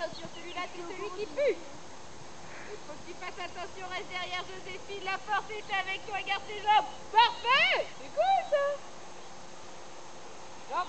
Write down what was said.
Attention, celui-là, c'est celui qui pue. Il faut que tu fasses attention, reste derrière Joséphine. La force est avec toi, garde tes jambes. Parfait Écoute Jambes